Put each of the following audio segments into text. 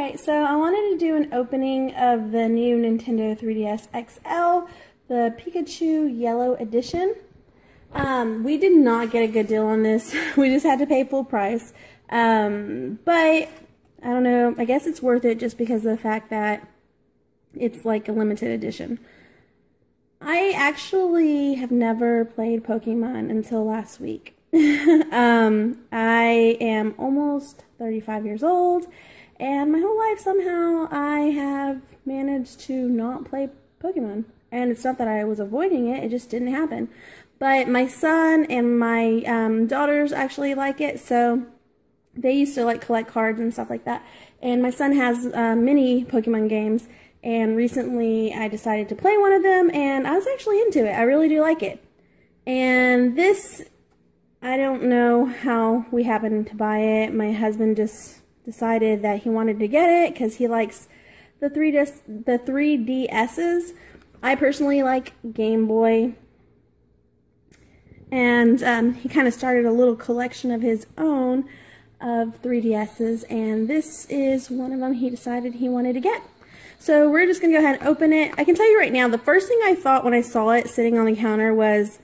Alright, so I wanted to do an opening of the new Nintendo 3DS XL, the Pikachu Yellow Edition. Um, we did not get a good deal on this. we just had to pay full price. Um, but, I don't know, I guess it's worth it just because of the fact that it's like a limited edition. I actually have never played Pokemon until last week. um, I am almost 35 years old, and my whole life somehow I have managed to not play Pokemon. And it's not that I was avoiding it, it just didn't happen. But my son and my um, daughters actually like it, so they used to like collect cards and stuff like that. And my son has uh, many Pokemon games, and recently I decided to play one of them, and I was actually into it. I really do like it. And this, I don't know how we happened to buy it. My husband just decided that he wanted to get it because he likes the 3DS, the 3DSs. I personally like Game Boy. And um, he kind of started a little collection of his own of 3DSs, and this is one of them he decided he wanted to get. So we're just going to go ahead and open it. I can tell you right now, the first thing I thought when I saw it sitting on the counter was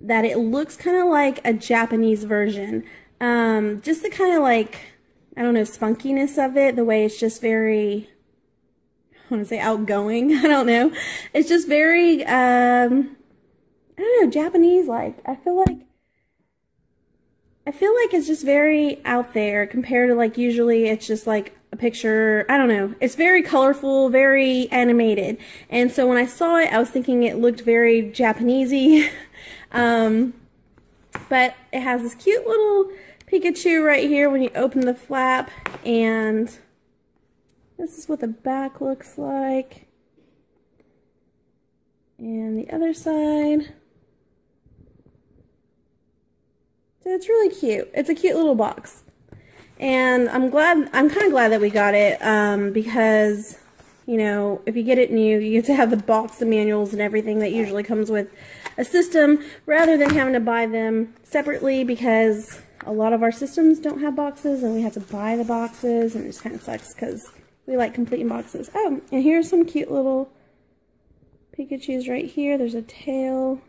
that it looks kind of like a Japanese version. Um, just the kind of like, I don't know, spunkiness of it, the way it's just very, I want to say outgoing, I don't know. It's just very, um, I don't know, Japanese like. I feel like I feel like it's just very out there compared to like usually it's just like a picture. I don't know. It's very colorful, very animated. And so when I saw it, I was thinking it looked very Japanesey. um, but it has this cute little Pikachu right here when you open the flap. And this is what the back looks like. And the other side. So it's really cute. It's a cute little box. And I'm glad, I'm kind of glad that we got it um, because, you know, if you get it new, you get to have the box, the manuals, and everything that usually comes with a system rather than having to buy them separately because a lot of our systems don't have boxes and we have to buy the boxes and it just kind of sucks because we like completing boxes. Oh, and here's some cute little Pikachus right here. There's a tail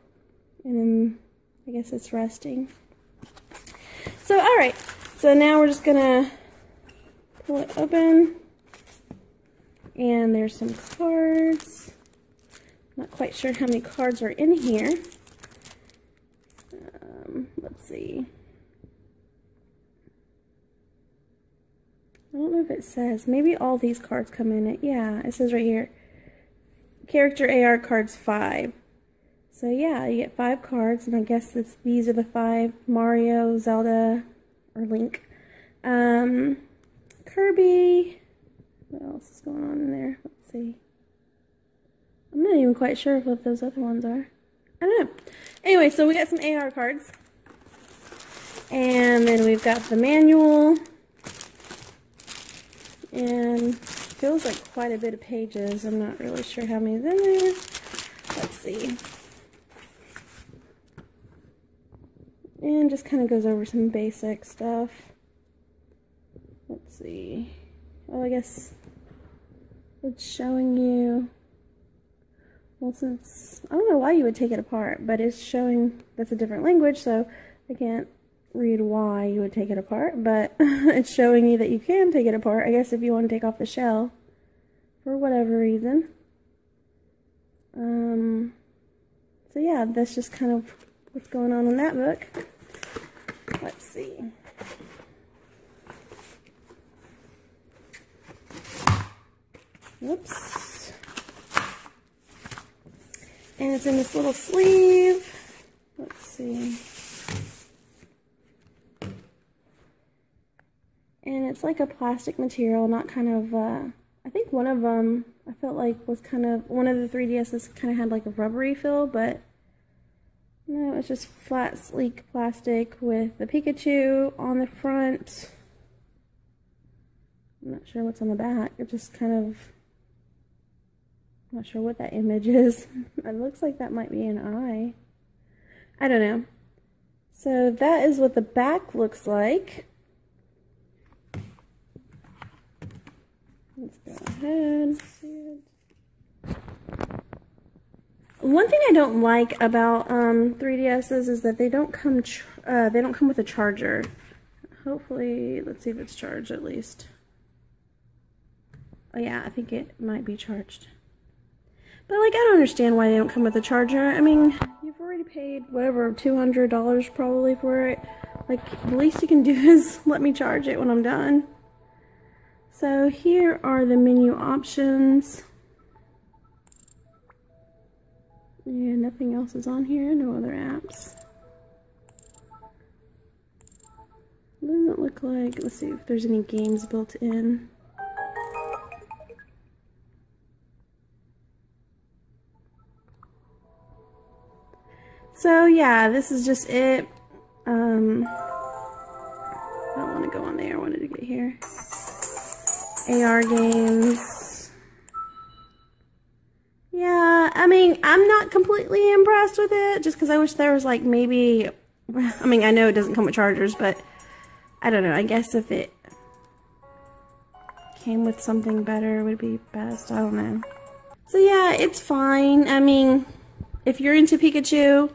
and then I guess it's resting. So, alright. So now we're just going to pull it open. And there's some cards. Not quite sure how many cards are in here. Um, let's see. I don't know if it says. Maybe all these cards come in it. Yeah, it says right here. Character AR cards 5. So yeah, you get five cards, and I guess it's, these are the five, Mario, Zelda, or Link. Um, Kirby, what else is going on in there? Let's see. I'm not even quite sure what those other ones are. I don't know. Anyway, so we got some AR cards. And then we've got the manual. And feels like quite a bit of pages. I'm not really sure how many's in there. Let's see. and just kind of goes over some basic stuff. Let's see. Oh, I guess it's showing you, well, since, I don't know why you would take it apart, but it's showing that's a different language, so I can't read why you would take it apart, but it's showing you that you can take it apart, I guess if you want to take off the shell, for whatever reason. Um, so yeah, that's just kind of what's going on in that book. Let's see. Whoops. And it's in this little sleeve. Let's see. And it's like a plastic material, not kind of, uh, I think one of them, I felt like was kind of, one of the 3DSs kind of had like a rubbery feel, but no, it's just flat, sleek plastic with the Pikachu on the front. I'm not sure what's on the back. It just kind of... I'm not sure what that image is. it looks like that might be an eye. I don't know. So that is what the back looks like. Let's go ahead. One thing I don't like about um, 3DSs is that they don't come uh, they don't come with a charger. Hopefully, let's see if it's charged at least. Oh yeah, I think it might be charged. But like, I don't understand why they don't come with a charger. I mean, you've already paid whatever $200 probably for it. Like, the least you can do is let me charge it when I'm done. So here are the menu options. Yeah, nothing else is on here, no other apps. Doesn't look like, let's see if there's any games built in. So yeah, this is just it. Um, I don't want to go on there, I wanted to get here. AR games. Yeah, I mean, I'm not completely impressed with it, just because I wish there was like maybe, I mean, I know it doesn't come with chargers, but I don't know, I guess if it came with something better would be best, I don't know. So yeah, it's fine. I mean, if you're into Pikachu,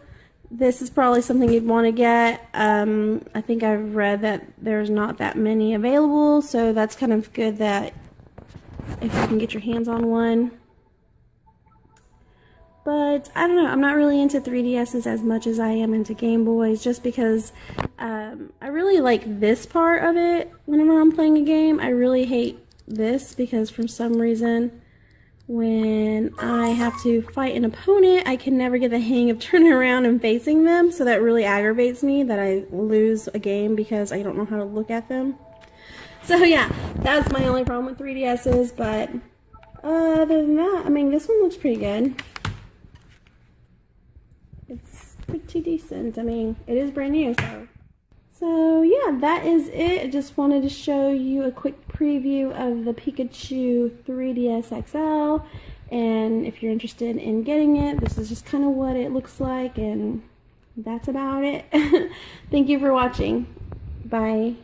this is probably something you'd want to get. Um, I think I've read that there's not that many available, so that's kind of good that if you can get your hands on one. But I don't know, I'm not really into 3DSs as much as I am into Game Boys just because um, I really like this part of it whenever I'm playing a game. I really hate this because for some reason when I have to fight an opponent, I can never get the hang of turning around and facing them, so that really aggravates me that I lose a game because I don't know how to look at them. So yeah, that's my only problem with 3DSs, but other than that, I mean, this one looks pretty good. It's pretty decent. I mean, it is brand new, so so yeah, that is it. I just wanted to show you a quick preview of the Pikachu 3DS XL. And if you're interested in getting it, this is just kind of what it looks like. And that's about it. Thank you for watching. Bye.